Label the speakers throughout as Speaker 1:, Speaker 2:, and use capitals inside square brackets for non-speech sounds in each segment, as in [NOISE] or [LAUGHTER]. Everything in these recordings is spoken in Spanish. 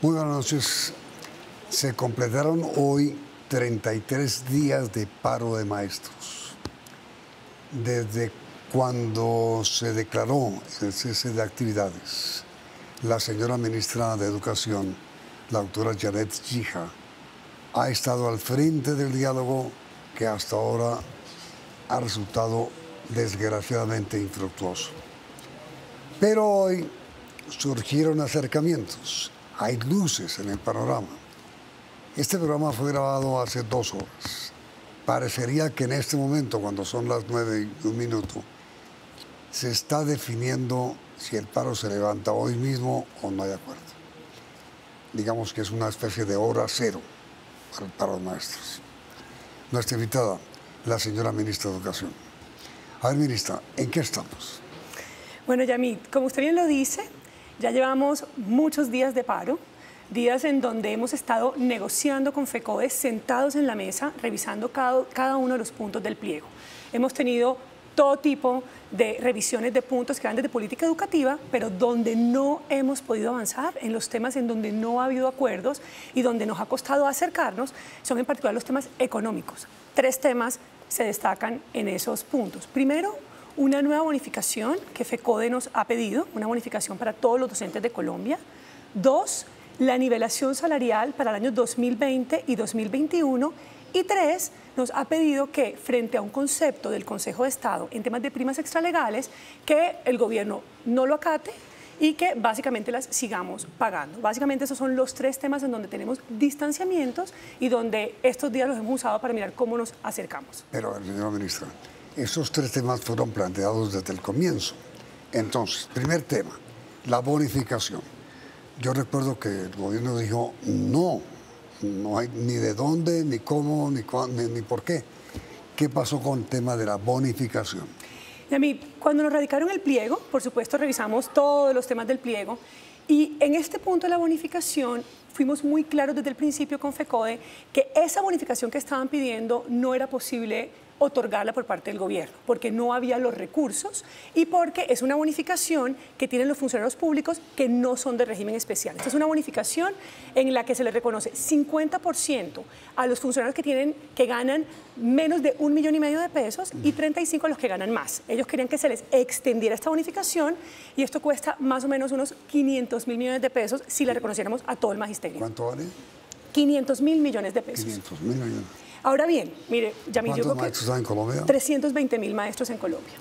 Speaker 1: Muy buenas noches. Se completaron hoy 33 días de paro de maestros. Desde cuando se declaró el cese de actividades, la señora ministra de Educación, la doctora Janet Gija, ha estado al frente del diálogo que hasta ahora ha resultado desgraciadamente infructuoso. Pero hoy surgieron acercamientos, hay luces en el panorama. Este programa fue grabado hace dos horas. Parecería que en este momento, cuando son las nueve y un minuto, se está definiendo si el paro se levanta hoy mismo o no hay acuerdo. Digamos que es una especie de hora cero para el paro de maestros. Nuestra invitada, la señora ministra de Educación. A ver, ministra, ¿en qué estamos?
Speaker 2: Bueno, Yamit, como usted bien lo dice, ya llevamos muchos días de paro, días en donde hemos estado negociando con FECODE, sentados en la mesa, revisando cada, cada uno de los puntos del pliego. Hemos tenido todo tipo de revisiones de puntos que van desde política educativa, pero donde no hemos podido avanzar, en los temas en donde no ha habido acuerdos y donde nos ha costado acercarnos, son en particular los temas económicos. Tres temas se destacan en esos puntos. Primero, una nueva bonificación que FECODE nos ha pedido, una bonificación para todos los docentes de Colombia. Dos, la nivelación salarial para el año 2020 y 2021. Y tres, nos ha pedido que frente a un concepto del Consejo de Estado en temas de primas extralegales, que el gobierno no lo acate y que básicamente las sigamos pagando. Básicamente esos son los tres temas en donde tenemos distanciamientos y donde estos días los hemos usado para mirar cómo nos acercamos.
Speaker 1: Pero, señora ministra, esos tres temas fueron planteados desde el comienzo. Entonces, primer tema, la bonificación. Yo recuerdo que el gobierno dijo no, no hay ni de dónde, ni cómo, ni, ni, por qué. ¿Qué pasó con el tema de la bonificación?
Speaker 2: Y a mí, cuando nos radicaron el pliego, por supuesto revisamos todos los temas del pliego y en este punto de la bonificación fuimos muy claros desde el principio con FECODE que esa bonificación que estaban pidiendo no era posible otorgarla por parte del gobierno, porque no había los recursos y porque es una bonificación que tienen los funcionarios públicos que no son de régimen especial. Esta es una bonificación en la que se les reconoce 50% a los funcionarios que, tienen, que ganan menos de un millón y medio de pesos y 35 a los que ganan más. Ellos querían que se les extendiera esta bonificación y esto cuesta más o menos unos 500 mil millones de pesos si la reconociéramos a todo el magisterio.
Speaker 1: ¿Cuánto vale?
Speaker 2: 500 mil millones de pesos.
Speaker 1: 500 mil millones.
Speaker 2: Ahora bien, mire, ya me
Speaker 1: ¿Cuántos maestros hay en Colombia?
Speaker 2: 320 mil maestros en Colombia.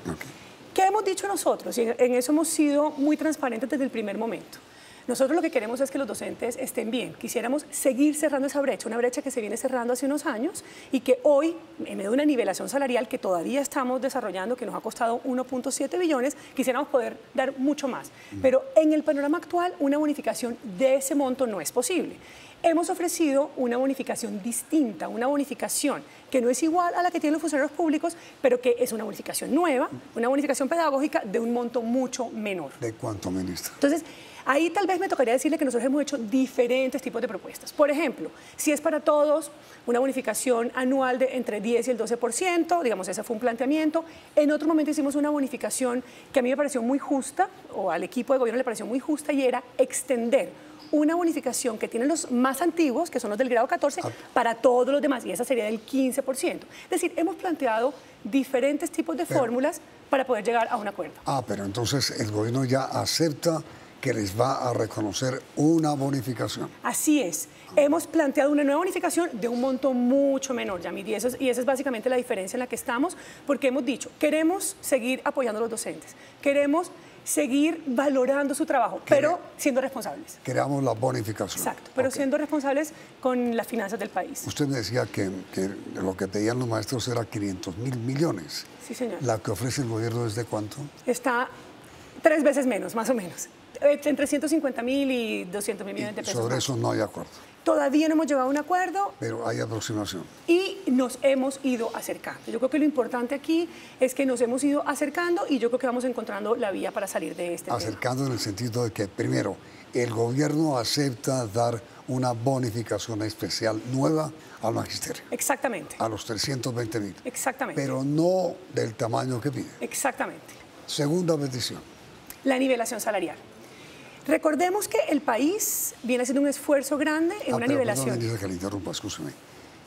Speaker 2: ¿Qué hemos dicho nosotros? Y en eso hemos sido muy transparentes desde el primer momento. Nosotros lo que queremos es que los docentes estén bien. Quisiéramos seguir cerrando esa brecha, una brecha que se viene cerrando hace unos años y que hoy, en medio de una nivelación salarial que todavía estamos desarrollando, que nos ha costado 1.7 billones, quisiéramos poder dar mucho más. Pero en el panorama actual, una bonificación de ese monto no es posible hemos ofrecido una bonificación distinta, una bonificación que no es igual a la que tienen los funcionarios públicos, pero que es una bonificación nueva, una bonificación pedagógica de un monto mucho menor.
Speaker 1: ¿De cuánto, ministro?
Speaker 2: Entonces, ahí tal vez me tocaría decirle que nosotros hemos hecho diferentes tipos de propuestas. Por ejemplo, si es para todos una bonificación anual de entre 10 y el 12%, digamos, ese fue un planteamiento. En otro momento hicimos una bonificación que a mí me pareció muy justa, o al equipo de gobierno le pareció muy justa, y era extender una bonificación que tienen los más antiguos, que son los del grado 14, ah. para todos los demás, y esa sería del 15%. Es decir, hemos planteado diferentes tipos de fórmulas para poder llegar a un acuerdo.
Speaker 1: Ah, pero entonces el gobierno ya acepta que les va a reconocer una bonificación.
Speaker 2: Así es. Hemos planteado una nueva bonificación de un monto mucho menor, Yamid, y, eso y esa es básicamente la diferencia en la que estamos, porque hemos dicho, queremos seguir apoyando a los docentes, queremos seguir valorando su trabajo, pero siendo responsables.
Speaker 1: Creamos la bonificación.
Speaker 2: Exacto, pero siendo responsables con las finanzas del país.
Speaker 1: Usted me decía que, lo que pedían los maestros era 500 mil millones.
Speaker 2: Sí, señor.
Speaker 1: ¿La que ofrece el gobierno es de cuánto?
Speaker 2: Está tres veces menos, más o menos. Entre 150 mil y 200 mil millones de pesos.
Speaker 1: Sobre eso no hay acuerdo.
Speaker 2: Todavía no hemos llegado a un acuerdo.
Speaker 1: Pero hay aproximación.
Speaker 2: Y nos hemos ido acercando. Yo creo que lo importante aquí es que nos hemos ido acercando y yo creo que vamos encontrando la vía para salir de este
Speaker 1: Acercando en el sentido de que, primero, el gobierno acepta dar una bonificación especial nueva al magisterio.
Speaker 2: Exactamente.
Speaker 1: A los 320 mil.
Speaker 2: Exactamente.
Speaker 1: Pero no del tamaño que pide.
Speaker 2: Exactamente.
Speaker 1: Segunda petición.
Speaker 2: La nivelación salarial. Recordemos que el país viene haciendo un esfuerzo grande en
Speaker 1: Ah,
Speaker 2: una
Speaker 1: pero
Speaker 2: nivelación.
Speaker 1: perdón, que le interrumpa, escúcheme.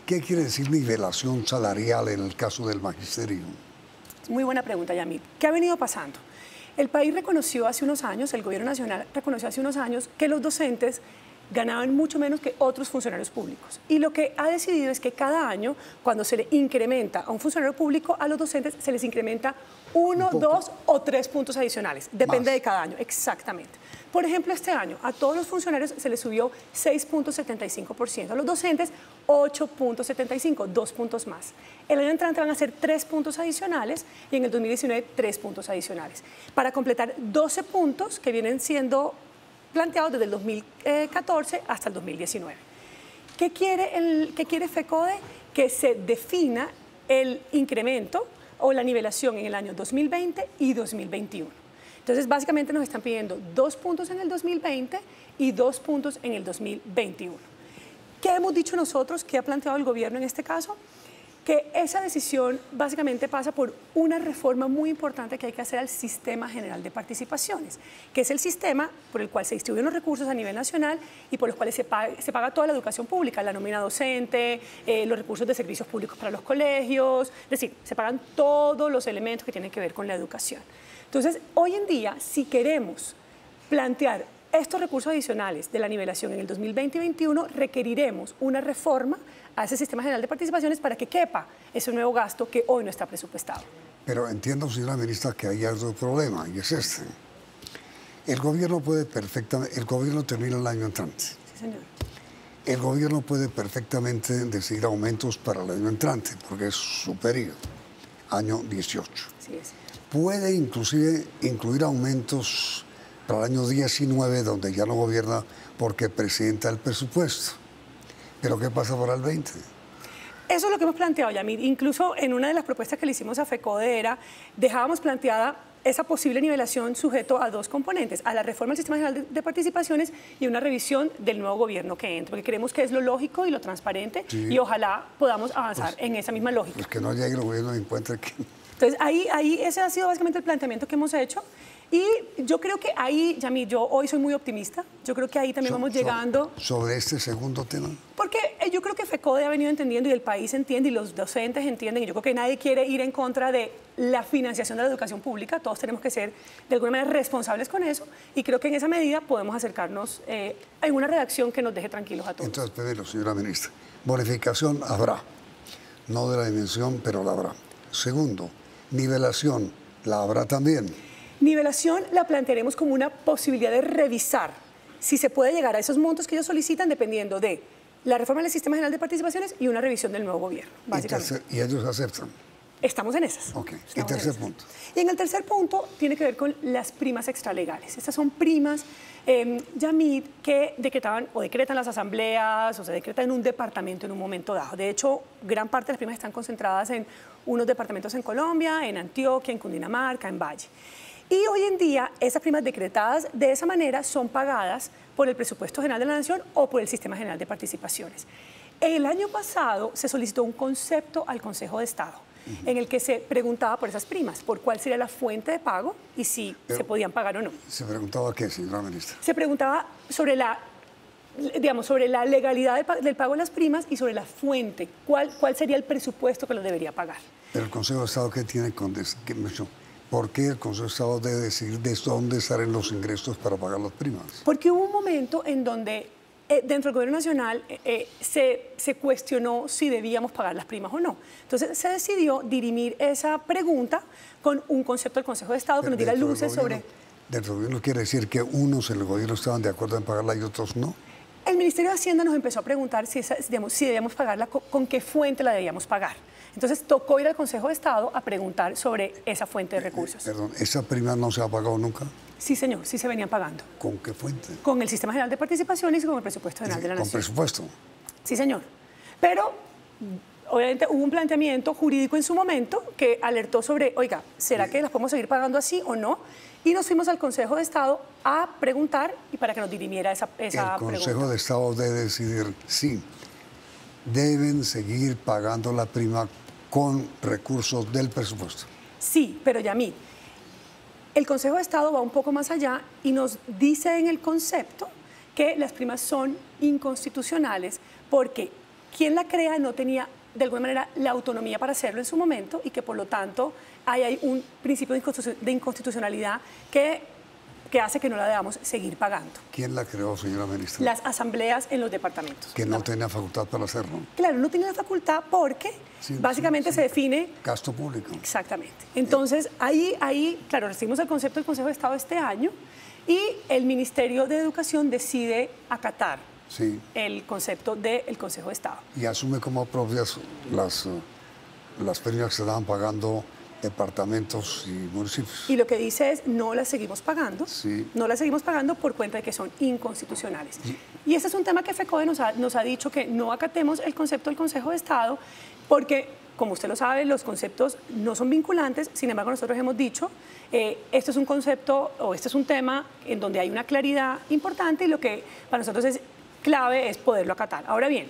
Speaker 1: ¿Qué quiere decir nivelación salarial en el caso del magisterio?
Speaker 2: Muy buena pregunta, Yamit. ¿Qué ha venido pasando? El país reconoció hace unos años, el gobierno nacional reconoció hace unos años que los docentes ganaban mucho menos que otros funcionarios públicos. Y lo que ha decidido es que cada año, cuando se le incrementa a un funcionario público, a los docentes se les incrementa uno,
Speaker 1: Un
Speaker 2: dos o tres puntos adicionales. Depende
Speaker 1: Más.
Speaker 2: de cada año, exactamente. Por ejemplo, este año a todos los funcionarios se les subió 6.75%, a los docentes 8.75, dos puntos más. El año entrante van a ser tres puntos adicionales y en el 2019 tres puntos adicionales, para completar 12 puntos que vienen siendo planteados desde el 2014 hasta el 2019. ¿Qué quiere, el, qué quiere FECODE? Que se defina el incremento o la nivelación en el año 2020 y 2021. Entonces, básicamente nos están pidiendo dos puntos en el 2020 y dos puntos en el 2021. ¿Qué hemos dicho nosotros? ¿Qué ha planteado el gobierno en este caso? Que esa decisión básicamente pasa por una reforma muy importante que hay que hacer al Sistema General de Participaciones, que es el sistema por el cual se distribuyen los recursos a nivel nacional y por los cuales se paga, toda la educación pública, la nómina docente, eh, los recursos de servicios públicos para los colegios, es decir, se pagan todos los elementos que tienen que ver con la educación. Entonces, hoy en día, si queremos plantear estos recursos adicionales de la nivelación en el 2020 y 2021, requeriremos una reforma a ese sistema general de participaciones para que quepa ese nuevo gasto que hoy no está presupuestado.
Speaker 1: Pero entiendo, señora ministra, que hay otro problema y es este. El gobierno puede perfectamente, el gobierno termina el año entrante.
Speaker 2: Sí, señor.
Speaker 1: El gobierno puede perfectamente decidir aumentos para el año entrante, porque es su periodo, año 18.
Speaker 2: Así es.
Speaker 1: Puede inclusive incluir aumentos para el año 19, donde ya no gobierna porque presenta el presupuesto. Pero ¿qué pasa para el 20?
Speaker 2: Eso es lo que hemos planteado, Yamir. Incluso en una de las propuestas que le hicimos a FECODE era, dejábamos planteada esa posible nivelación sujeto a dos componentes, a la reforma del Sistema General de, Participaciones y una revisión del nuevo gobierno que entre, porque creemos que es lo lógico y lo transparente
Speaker 1: Sí.
Speaker 2: y ojalá podamos avanzar en esa misma lógica.
Speaker 1: Pues que no llegue el gobierno y encuentre que...
Speaker 2: Entonces, ahí, ahí ese ha sido básicamente el planteamiento que hemos hecho. Y yo creo que ahí, Yamir, yo hoy soy muy optimista. Yo creo que ahí también
Speaker 1: So-
Speaker 2: vamos
Speaker 1: so-
Speaker 2: llegando.
Speaker 1: sobre este segundo tema.
Speaker 2: Porque eh, yo creo que FECODE ha venido entendiendo y el país entiende y los docentes entienden. Y yo creo que nadie quiere ir en contra de la financiación de la educación pública. Todos tenemos que ser de alguna manera responsables con eso. Y creo que en esa medida podemos acercarnos eh, a una redacción que nos deje tranquilos a todos.
Speaker 1: Entonces, primero, señora ministra, bonificación habrá. No de la dimensión, pero la habrá. Segundo, nivelación, la habrá también.
Speaker 2: Nivelación la plantearemos como una posibilidad de revisar si se puede llegar a esos montos que ellos solicitan dependiendo de la reforma del Sistema General de Participaciones y una revisión del nuevo gobierno,
Speaker 1: Y,
Speaker 2: básicamente.
Speaker 1: tercer- y ellos aceptan.
Speaker 2: Estamos en esas.
Speaker 1: Ok. Y
Speaker 2: Estamos en
Speaker 1: tercer punto.
Speaker 2: Y en el tercer punto tiene que ver con las primas extralegales. Estas son primas, eh, Yamid, que decretaban o decretan las asambleas o se decretan en un departamento en un momento dado. De hecho, gran parte de las primas están concentradas en unos departamentos en Colombia, en Antioquia, en Cundinamarca, en Valle. Y hoy en día esas primas decretadas de esa manera son pagadas por el presupuesto general de la Nación o por el Sistema General de Participaciones. El año pasado se solicitó un concepto al Consejo de Estado en el que se preguntaba por esas primas, por cuál sería la fuente de pago y si
Speaker 1: Pero-
Speaker 2: se podían pagar o no.
Speaker 1: Se preguntaba qué, señora ministra.
Speaker 2: Se preguntaba sobre la, digamos, sobre la legalidad del, pa- del pago de las primas y sobre la fuente, cuál, cuál sería el presupuesto que lo debería pagar.
Speaker 1: Pero el Consejo de Estado, ¿qué tiene con ¿Por qué el Consejo de Estado debe decidir de dónde salen los ingresos para pagar las primas?
Speaker 2: Porque hubo un momento en donde eh, dentro del Gobierno Nacional eh, eh, se, se cuestionó si debíamos pagar las primas o no. Entonces se decidió dirimir esa pregunta con un concepto del Consejo de Estado que nos
Speaker 1: del
Speaker 2: luces sobre...
Speaker 1: Dentro del gobierno quiere decir que unos en el gobierno estaban de acuerdo en pagarla y otros no.
Speaker 2: El Ministerio de Hacienda nos empezó a preguntar si, esa- digamos, si debíamos pagarla, co- con, qué fuente la debíamos pagar. Entonces tocó ir al Consejo de Estado a preguntar sobre esa fuente de recursos.
Speaker 1: Perdón, ¿esa prima no se ha pagado nunca?
Speaker 2: Sí, señor, sí se venían pagando.
Speaker 1: ¿Con qué fuente?
Speaker 2: Con el Sistema General de Participaciones y con el Presupuesto General de la
Speaker 1: Con
Speaker 2: Nación.
Speaker 1: presupuesto.
Speaker 2: Sí, señor. Pero obviamente hubo un planteamiento jurídico en su momento que alertó sobre, oiga, ¿será que las podemos seguir pagando así o no? Y nos fuimos al Consejo de Estado a preguntar y para que nos dirimiera esa, esa
Speaker 1: el Consejo
Speaker 2: pregunta.
Speaker 1: de Estado debe decidir si deben seguir pagando la prima con recursos del presupuesto.
Speaker 2: Sí, pero Yamil, El Consejo de Estado va un poco más allá y nos dice en el concepto que las primas son inconstitucionales porque quien la crea no tenía de alguna manera la autonomía para hacerlo en su momento y que por lo tanto hay, hay un principio de inconstitucionalidad que que hace que no la debamos seguir pagando.
Speaker 1: ¿Quién la creó, señora ministra?
Speaker 2: Las asambleas en los departamentos.
Speaker 1: Que no tenía facultad para hacerlo.
Speaker 2: Claro, no tenía facultad porque básicamente se define...
Speaker 1: Gasto público.
Speaker 2: Exactamente. Entonces, ahí, ahí, claro, recibimos el concepto del Consejo de Estado este año y el Ministerio de Educación decide acatar el concepto del Consejo de Estado.
Speaker 1: Y asume como propias las, eh, las que se estaban pagando departamentos y municipios.
Speaker 2: Y lo que dice es, no las seguimos pagando, no las seguimos pagando por cuenta de que son inconstitucionales. Y ese es un tema que FECODE nos ha, nos ha dicho que no acatemos el concepto del Consejo de Estado, porque, como usted lo sabe, los conceptos no son vinculantes, sin embargo nosotros hemos dicho, eh, este es un concepto o este es un tema en donde hay una claridad importante y lo que para nosotros es clave es poderlo acatar. Ahora bien...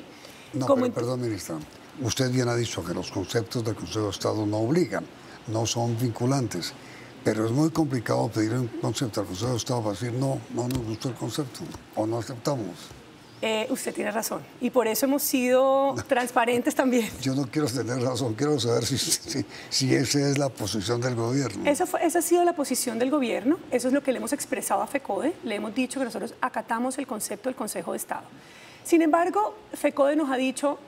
Speaker 1: No, como perdón, ministra. Usted bien ha dicho que los conceptos del Consejo de Estado no obligan no son vinculantes. Pero es muy complicado pedir un concepto al Consejo de Estado para decir no, no nos gustó el concepto o no aceptamos.
Speaker 2: Eh, usted tiene razón y por eso hemos sido [LAUGHS] transparentes también.
Speaker 1: Yo no quiero tener razón, quiero saber si, si, esa es la posición del gobierno.
Speaker 2: Esa, fue, esa ha sido la posición del gobierno, eso es lo que le hemos expresado a FECODE, le hemos dicho que nosotros acatamos el concepto del Consejo de Estado. Sin embargo, FECODE nos ha dicho,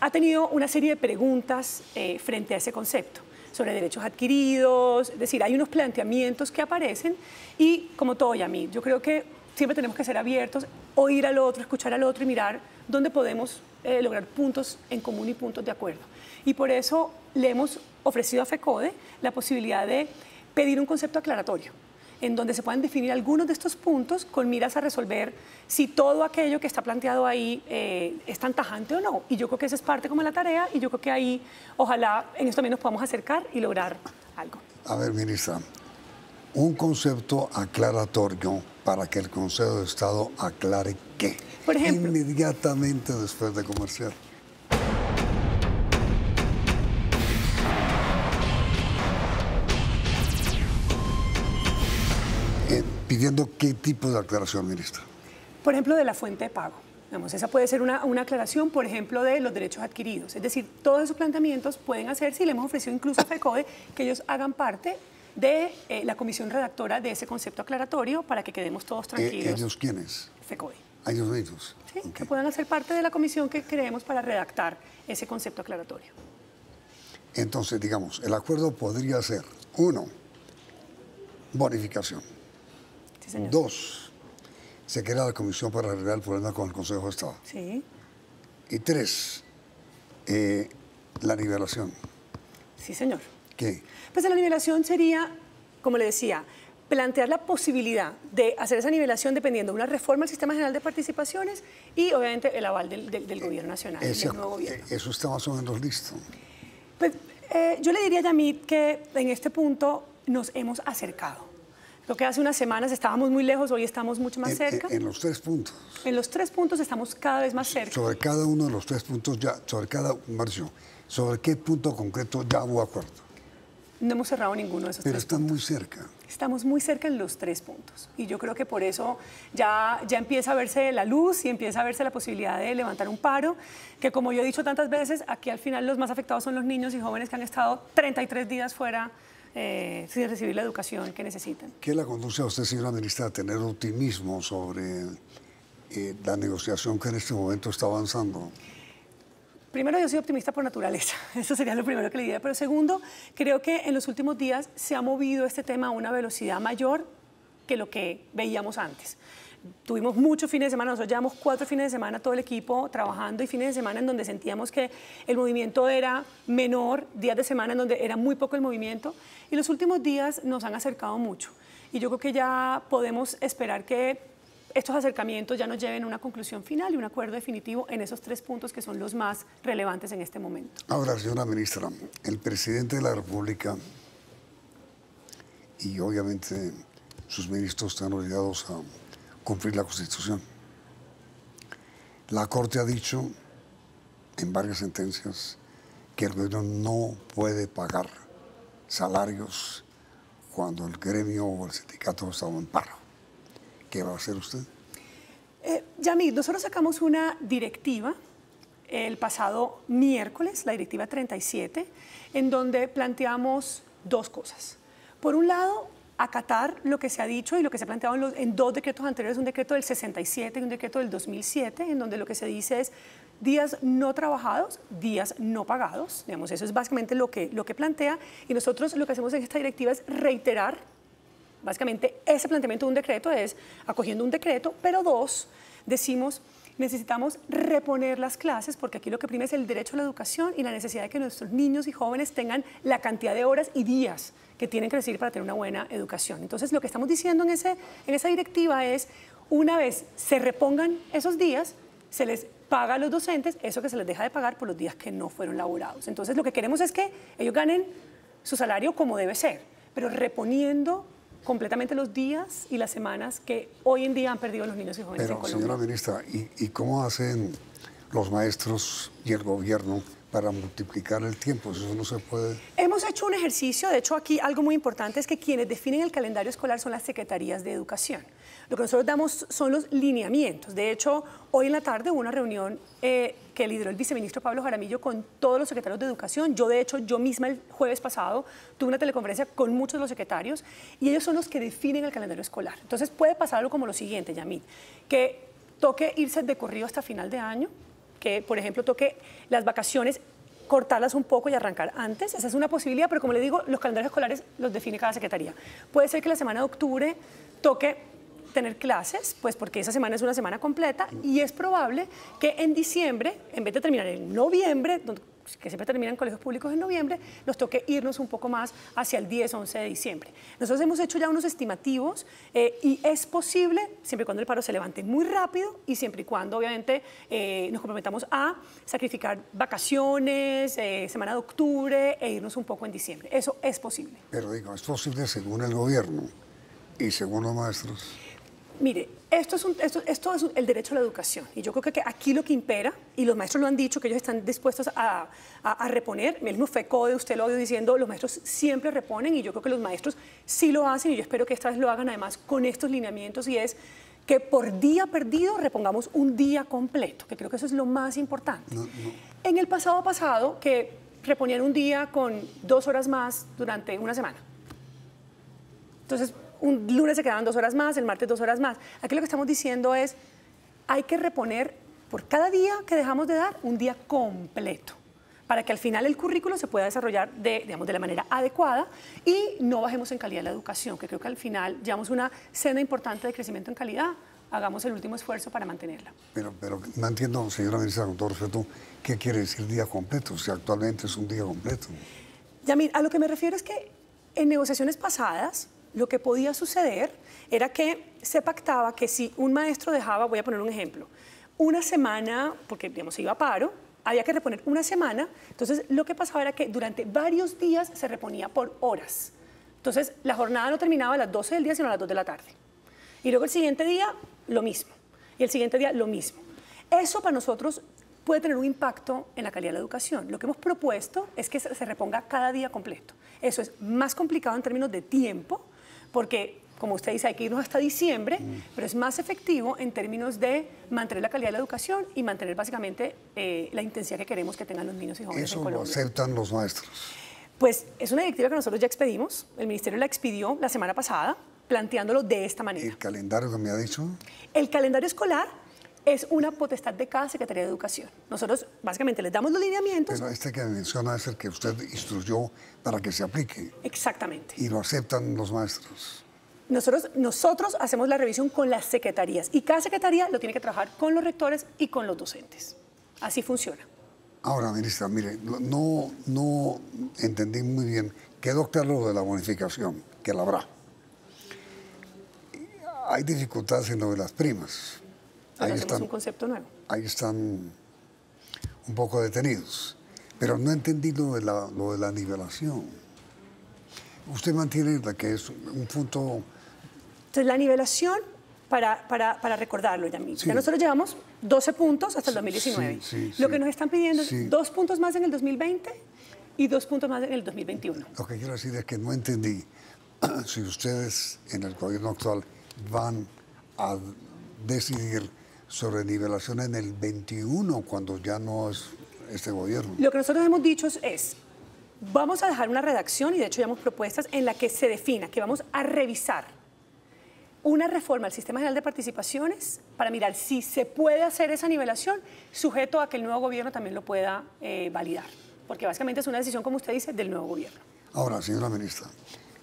Speaker 2: ha tenido una serie de preguntas eh, frente a ese concepto sobre derechos adquiridos, es decir, hay unos planteamientos que aparecen y como todo, Yamil, yo creo que siempre tenemos que ser abiertos, oír al otro, escuchar al otro y mirar dónde podemos eh, lograr puntos en común y puntos de acuerdo. Y por eso le hemos ofrecido a FECODE la posibilidad de pedir un concepto aclaratorio en donde se puedan definir algunos de estos puntos con miras a resolver si todo aquello que está planteado ahí eh, es tan tajante o no. Y yo creo que esa es parte como de la tarea y yo creo que ahí ojalá en esto también nos podamos acercar y lograr algo.
Speaker 1: A ver, ministra, un concepto aclaratorio para que el Consejo de Estado aclare qué.
Speaker 2: Por ejemplo.
Speaker 1: Inmediatamente después de comercial. pidiendo qué tipo de aclaración, ministra.
Speaker 2: Por ejemplo, de la fuente de pago. esa puede ser una, aclaración, por ejemplo, de los derechos adquiridos. Es decir, todos esos planteamientos pueden hacer, si le hemos ofrecido incluso a FECODE, que ellos hagan parte de eh, la comisión redactora de ese concepto aclaratorio para que quedemos todos eh, tranquilos.
Speaker 1: ¿Ellos quiénes?
Speaker 2: FECODE.
Speaker 1: Ellos mismos.
Speaker 2: Sí, que puedan hacer parte de la comisión que creemos para redactar ese concepto aclaratorio.
Speaker 1: Entonces, digamos, el acuerdo podría ser, uno, bonificación. Dos, se crea la comisión para arreglar el problema con el Consejo de Estado.
Speaker 2: Sí.
Speaker 1: Y tres, eh, la nivelación.
Speaker 2: Sí, señor.
Speaker 1: ¿Qué?
Speaker 2: Pues la nivelación sería, como le decía, plantear la posibilidad de hacer esa nivelación dependiendo de una reforma al sistema general de participaciones y obviamente el aval del, gobierno nacional, del nuevo gobierno.
Speaker 1: Eso está más o menos listo.
Speaker 2: Pues eh, yo le diría a Yamit que en este punto nos hemos acercado. Lo que hace unas semanas estábamos muy lejos, hoy estamos mucho más cerca.
Speaker 1: En, los tres puntos.
Speaker 2: En los tres puntos estamos cada vez más cerca.
Speaker 1: Sobre cada uno de los tres puntos, ya, sobre cada, Marcio, ¿sobre qué punto concreto ya hubo acuerdo?
Speaker 2: No hemos cerrado ninguno de esos
Speaker 1: Pero
Speaker 2: tres
Speaker 1: están muy cerca.
Speaker 2: Estamos muy cerca en los tres puntos. Y yo creo que por eso ya, ya empieza a verse la luz y empieza a verse la posibilidad de levantar un paro, que como yo he dicho tantas veces, aquí al final los más afectados son los niños y jóvenes que han estado 33 días fuera eh, sin recibir la educación que necesitan.
Speaker 1: ¿Qué la conduce a usted, señora ministra, a tener optimismo sobre eh, la negociación que en este momento está avanzando?
Speaker 2: Primero, yo soy optimista por naturaleza, [LAUGHS] eso sería lo primero que le diría, pero segundo, creo que en los últimos días se ha movido este tema a una velocidad mayor que lo que veíamos antes. Tuvimos muchos fines de semana, nosotros llevamos cuatro fines de semana todo el equipo trabajando y fines de semana en donde sentíamos que el movimiento era menor, días de semana en donde era muy poco el movimiento. Y los últimos días nos han acercado mucho. Y yo creo que ya podemos esperar que estos acercamientos ya nos lleven a una conclusión final y un acuerdo definitivo en esos tres puntos que son los más relevantes en este momento.
Speaker 1: Ahora, señora ministra, el presidente de la República y obviamente sus ministros están obligados a cumplir la Constitución. La Corte ha dicho en varias sentencias que el gobierno no puede pagar salarios cuando el gremio o el sindicato estaba en paro. ¿Qué va a hacer usted?
Speaker 2: Eh, nosotros sacamos una directiva el pasado miércoles, la directiva 37, en donde planteamos dos cosas. Por un lado, acatar lo que se ha dicho y lo que se ha planteado en, los, dos decretos anteriores, un decreto del 67 y un decreto del 2007, en donde lo que se dice es días no trabajados, días no pagados. Digamos, eso es básicamente lo que, lo que plantea y nosotros lo que hacemos en esta directiva es reiterar, básicamente ese planteamiento de un decreto es acogiendo un decreto, pero dos, decimos necesitamos reponer las clases porque aquí lo que prima es el derecho a la educación y la necesidad de que nuestros niños y jóvenes tengan la cantidad de horas y días que tienen que recibir para tener una buena educación. Entonces, lo que estamos diciendo en, ese, en esa directiva es, una vez se repongan esos días, se les paga a los docentes eso que se les deja de pagar por los días que no fueron laborados. Entonces, lo que queremos es que ellos ganen su salario como debe ser, pero reponiendo completamente los días y las semanas que hoy en día han perdido los niños y jóvenes
Speaker 1: Pero,
Speaker 2: en Colombia.
Speaker 1: señora ministra, ¿y, ¿y cómo hacen los maestros y el gobierno para multiplicar el tiempo? Eso no se puede...
Speaker 2: Hemos hecho un ejercicio, de hecho aquí algo muy importante es que quienes definen el calendario escolar son las secretarías de educación. Lo que nosotros damos son los lineamientos. De hecho, hoy en la tarde hubo una reunión eh, que lideró el viceministro Pablo Jaramillo con todos los secretarios de educación. Yo, de hecho, yo misma el jueves pasado tuve una teleconferencia con muchos de los secretarios y ellos son los que definen el calendario escolar. Entonces puede pasar algo como lo siguiente, Yamil, que toque irse de corrido hasta final de año, que, por ejemplo, toque las vacaciones cortarlas un poco y arrancar antes. Esa es una posibilidad, pero como le digo, los calendarios escolares los define cada secretaría. Puede ser que la semana de octubre toque tener clases, pues porque esa semana es una semana completa y es probable que en diciembre, en vez de terminar en noviembre, que siempre terminan colegios públicos en noviembre, nos toque irnos un poco más hacia el 10, 11 de diciembre. Nosotros hemos hecho ya unos estimativos eh, y es posible, siempre y cuando el paro se levante muy rápido y siempre y cuando, obviamente, eh, nos comprometamos a sacrificar vacaciones, eh, semana de octubre e irnos un poco en diciembre. Eso es posible.
Speaker 1: Pero digo, es posible según el gobierno y según los maestros.
Speaker 2: Mire, esto es, un, esto, esto es un, el derecho a la educación y yo creo que aquí lo que impera, y los maestros lo han dicho, que ellos están dispuestos a, a, a reponer, el mismo FECODE, usted lo ha diciendo, los maestros siempre reponen y yo creo que los maestros sí lo hacen y yo espero que esta vez lo hagan además con estos lineamientos y es que por día perdido repongamos un día completo, que creo que eso es lo más importante.
Speaker 1: No, no.
Speaker 2: En el pasado pasado, que reponían un día con dos horas más durante una semana. Entonces, un lunes se quedaban dos horas más, el martes dos horas más. Aquí lo que estamos diciendo es, hay que reponer por cada día que dejamos de dar un día completo para que al final el currículo se pueda desarrollar de, digamos, de la manera adecuada y no bajemos en calidad la educación, que creo que al final llevamos una senda importante de crecimiento en calidad, hagamos el último esfuerzo para mantenerla.
Speaker 1: Pero, pero no entiendo, señora ministra, con todo respeto, ¿qué quiere decir día completo? Si actualmente es un día completo.
Speaker 2: Yamil, a lo que me refiero es que en negociaciones pasadas lo que podía suceder era que se pactaba que si un maestro dejaba, voy a poner un ejemplo, una semana, porque digamos se iba a paro, había que reponer una semana, entonces lo que pasaba era que durante varios días se reponía por horas. Entonces la jornada no terminaba a las 12 del día, sino a las 2 de la tarde. Y luego el siguiente día, lo mismo. Y el siguiente día, lo mismo. Eso para nosotros puede tener un impacto en la calidad de la educación. Lo que hemos propuesto es que se reponga cada día completo. Eso es más complicado en términos de tiempo, porque, como usted dice, hay que irnos hasta diciembre, mm. pero es más efectivo en términos de mantener la calidad de la educación y mantener básicamente eh, la intensidad que queremos que tengan los niños y jóvenes
Speaker 1: Eso
Speaker 2: en
Speaker 1: lo aceptan los maestros.
Speaker 2: Pues es una directiva que nosotros ya expedimos, el Ministerio la expidió la semana pasada, planteándolo de esta manera.
Speaker 1: ¿El calendario que me ha dicho?
Speaker 2: El calendario escolar es una potestad de cada Secretaría de Educación. Nosotros básicamente les damos los lineamientos.
Speaker 1: Pero este que menciona es el que usted instruyó para que se aplique
Speaker 2: Exactamente.
Speaker 1: y lo aceptan los maestros.
Speaker 2: Nosotros, nosotros hacemos la revisión con las secretarías y cada secretaría lo tiene que trabajar con los rectores y con los docentes. Así funciona.
Speaker 1: Ahora, ministra, mire, no, no entendí muy bien. Quedó claro lo de la bonificación, que la habrá. Hay dificultades en lo de las primas.
Speaker 2: Ahí hacemos
Speaker 1: están,
Speaker 2: un concepto nuevo.
Speaker 1: ahí están un poco detenidos. Pero no entendí lo de la, lo de la nivelación. Usted mantiene la que es un punto
Speaker 2: Entonces, la nivelación, para, para, para recordarlo, ya,
Speaker 1: Sí.
Speaker 2: ya nosotros llevamos 12 puntos hasta el 2019.
Speaker 1: sí,
Speaker 2: Lo que nos están pidiendo es dos puntos más en el 2020 y dos puntos más en el 2021.
Speaker 1: Lo que quiero decir es que no entendí [CLEARS THROAT] si ustedes en el gobierno actual van a decidir sobre nivelación en el 21 cuando ya no es este gobierno.
Speaker 2: Lo que nosotros hemos dicho es, vamos a dejar una redacción y de hecho ya hemos propuestas en la que se defina que vamos a revisar una reforma al sistema general de participaciones para mirar si se puede hacer esa nivelación sujeto a que el nuevo gobierno también lo pueda eh, validar, porque básicamente es una decisión, como usted dice, del nuevo gobierno.
Speaker 1: Ahora, señora ministra,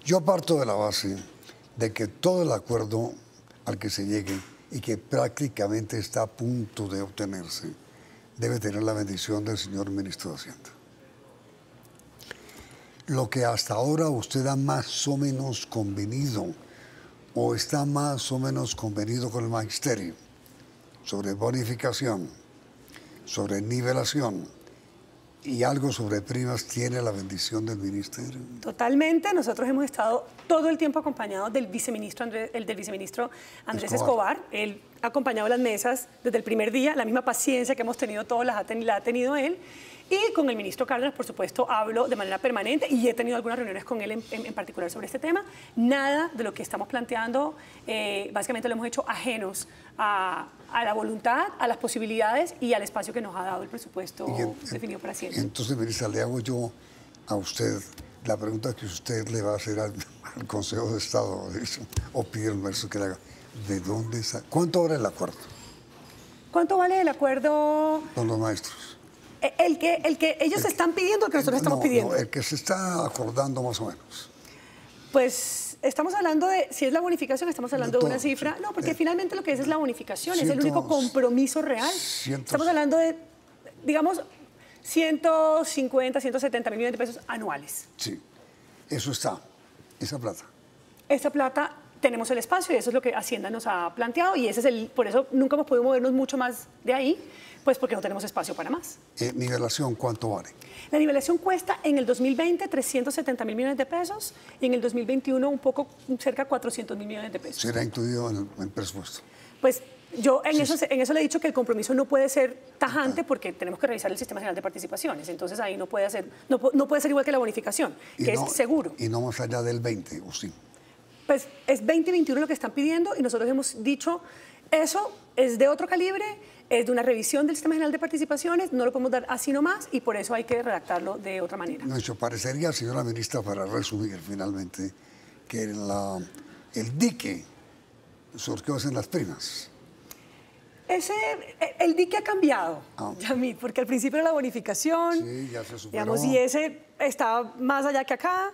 Speaker 1: yo parto de la base de que todo el acuerdo al que se llegue y que prácticamente está a punto de obtenerse debe tener la bendición del señor ministro de Hacienda. Lo que hasta ahora usted ha más o menos convenido o está más o menos convenido con el magisterio sobre bonificación, sobre nivelación y algo sobre primas tiene la bendición del ministerio.
Speaker 2: Totalmente, nosotros hemos estado todo el tiempo acompañados del viceministro Andrés, el del viceministro Andrés Escobar. Él ha acompañado las mesas desde el primer día, la misma paciencia que hemos tenido todos la ha tenido él. Y con el ministro Cárdenas, por supuesto, hablo de manera permanente y he tenido algunas reuniones con él en, particular sobre este tema. Nada de lo que estamos planteando, eh, básicamente lo hemos hecho ajenos a, la voluntad, a las posibilidades y al espacio que nos ha dado el presupuesto definido para Hacienda.
Speaker 1: Entonces, ministra, le hago yo a usted la pregunta que usted le va a hacer al, [LAUGHS] Consejo de Estado o pide el que le haga. ¿De dónde está? ¿Cuánto vale el acuerdo?
Speaker 2: ¿Cuánto vale el acuerdo?
Speaker 1: Con los maestros.
Speaker 2: Eh, el que, el que ellos están pidiendo, el que nosotros estamos pidiendo.
Speaker 1: el que se está acordando más o menos.
Speaker 2: Pues estamos hablando de, si es la bonificación, estamos hablando de, una cifra. No, porque eh, finalmente lo que es es la bonificación, es el único compromiso real. estamos hablando de, digamos, 150, 170 mil millones de pesos anuales.
Speaker 1: Sí, eso está, esa plata.
Speaker 2: Esa plata tenemos el espacio y eso es lo que Hacienda nos ha planteado y ese es el, por eso nunca hemos podido movernos mucho más de ahí pues porque no tenemos espacio para más.
Speaker 1: Eh, ¿Nivelación cuánto vale?
Speaker 2: La nivelación cuesta en el 2020 370 mil millones de pesos y en el 2021 un poco cerca de 400 mil millones de pesos.
Speaker 1: ¿Será incluido en el, presupuesto?
Speaker 2: Pues yo en, eso, en eso le he dicho que el compromiso no puede ser tajante porque tenemos que revisar el sistema general de participaciones. Entonces ahí no puede, ser, no, puede ser igual que la bonificación, que es seguro.
Speaker 1: Y no más allá del 20, ¿o sí?
Speaker 2: Pues es 2021 lo que están pidiendo y nosotros hemos dicho eso es de otro calibre es de una revisión del Sistema General de Participaciones, no lo podemos dar así nomás y por eso hay que redactarlo de otra manera.
Speaker 1: No, eso parecería, señora ministra, para resumir finalmente, que la, el dique surgió en las primas.
Speaker 2: Ese, el dique ha cambiado, ah. porque al principio era la bonificación,
Speaker 1: sí, ya se.
Speaker 2: Digamos, y ese estaba más allá que acá.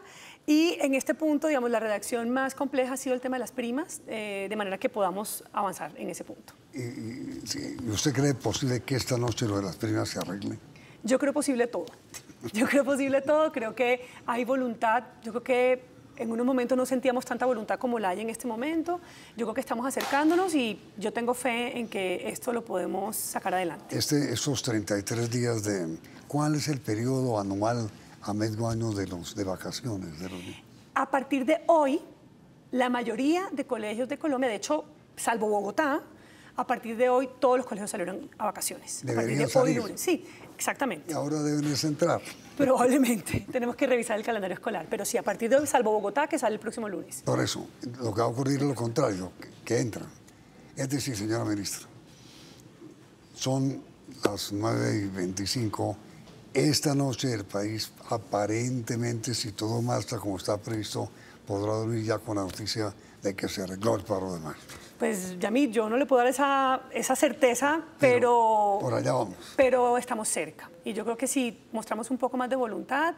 Speaker 2: Y en este punto, digamos, la redacción más compleja ha sido el tema de las primas, eh, de manera que podamos avanzar en ese punto.
Speaker 1: ¿Y, usted cree posible que esta noche lo de las primas se arregle?
Speaker 2: Yo creo posible todo. [LAUGHS] Yo creo posible todo. Creo que hay voluntad. Yo creo que en unos momentos no sentíamos tanta voluntad como la hay en este momento. Yo creo que estamos acercándonos y yo tengo fe en que esto lo podemos sacar adelante.
Speaker 1: Este, esos 33 días de... ¿Cuál es el periodo anual a medio año de, los, de vacaciones. De
Speaker 2: A partir de hoy, la mayoría de colegios de Colombia, de hecho, salvo Bogotá, a partir de hoy todos los colegios salieron a vacaciones.
Speaker 1: a partir
Speaker 2: de
Speaker 1: hoy
Speaker 2: lunes. Sí, exactamente.
Speaker 1: Y ahora deben entrar.
Speaker 2: Probablemente. [LAUGHS] Tenemos que revisar el calendario escolar. Pero sí, a partir de hoy, salvo Bogotá, que sale el próximo lunes.
Speaker 1: Por eso, lo que va a ocurrir es lo contrario, que, que entran. Es decir, señora ministra, son las 9 y 25 esta noche el país aparentemente, si todo marcha como está previsto, podrá dormir ya con la noticia de que se arregló el paro de marzo.
Speaker 2: Pues Yamil, yo no le puedo dar esa, esa certeza, pero,
Speaker 1: Por allá vamos.
Speaker 2: Pero estamos cerca. Y yo creo que si mostramos un poco más de voluntad,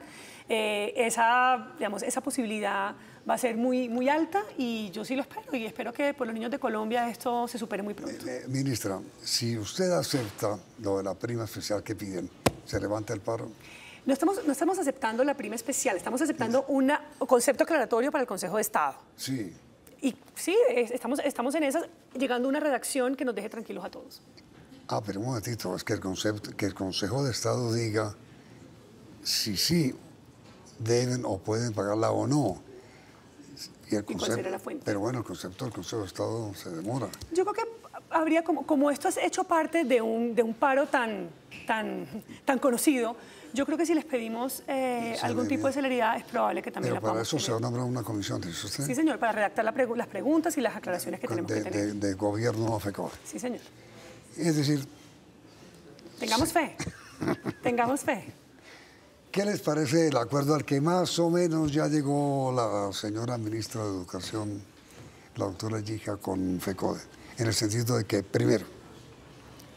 Speaker 2: eh, esa, digamos, esa posibilidad va a ser muy, muy alta y yo sí lo espero. Y espero que por los niños de Colombia esto se supere muy pronto.
Speaker 1: Eh, eh, ministra, si usted acepta lo de la prima especial que piden, ¿Se levanta el paro?
Speaker 2: No estamos, no estamos aceptando la prima especial, estamos aceptando un concepto aclaratorio para el Consejo de Estado.
Speaker 1: Sí.
Speaker 2: Y sí, estamos, estamos en esas, llegando a una redacción que nos deje tranquilos a todos.
Speaker 1: Ah, pero un momentito, es que el, concepto, que el Consejo de Estado diga si sí deben o pueden pagarla o no.
Speaker 2: Y el concepto, la fuente?
Speaker 1: Pero bueno, el concepto del Consejo de Estado se demora.
Speaker 2: Yo creo que habría como, como esto es hecho parte de un, de un paro tan, tan, tan conocido, yo creo que si les pedimos eh, algún tipo de celeridad es probable que también
Speaker 1: Pero
Speaker 2: la
Speaker 1: para eso se
Speaker 2: tener.
Speaker 1: va a nombrar una comisión, dice usted,
Speaker 2: Sí, señor, para redactar la pregu- las preguntas y las aclaraciones que tenemos
Speaker 1: de,
Speaker 2: que tener.
Speaker 1: de- de gobierno FECODE.
Speaker 2: Sí, señor.
Speaker 1: Es decir,
Speaker 2: Tengamos fe. [LAUGHS] Tengamos fe.
Speaker 1: ¿qué les parece el acuerdo al que más o menos ya llegó la señora ministra de Educación, la doctora Gija, con FECODE? En el sentido de que, primero,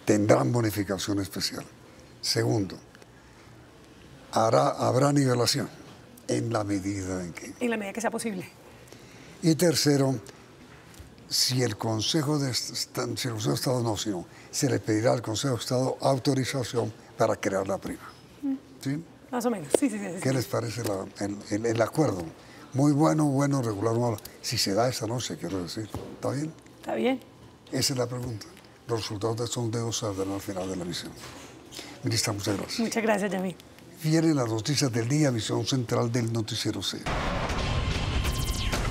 Speaker 1: tendrán bonificación especial. Segundo, hará, habrá nivelación en la medida en que
Speaker 2: En la medida que sea posible.
Speaker 1: Y tercero, si el Consejo de, si el Consejo de Estado no, sino se le pedirá al Consejo de Estado autorización para crear la prima. ¿Sí?
Speaker 2: Más o menos. Sí, sí, sí. sí.
Speaker 1: ¿Qué les parece la- el, el- el acuerdo? Muy bueno, bueno, regular, malo. Si se da esta noche, quiero decir. ¿Está bien?
Speaker 2: Está bien.
Speaker 1: Esa es la pregunta. Los resultados de estos dedos saldrán al final de la misión. Ministra, muchas gracias.
Speaker 2: Muchas gracias, Yamil.
Speaker 1: Vienen las noticias del día, visión central del Noticiero C.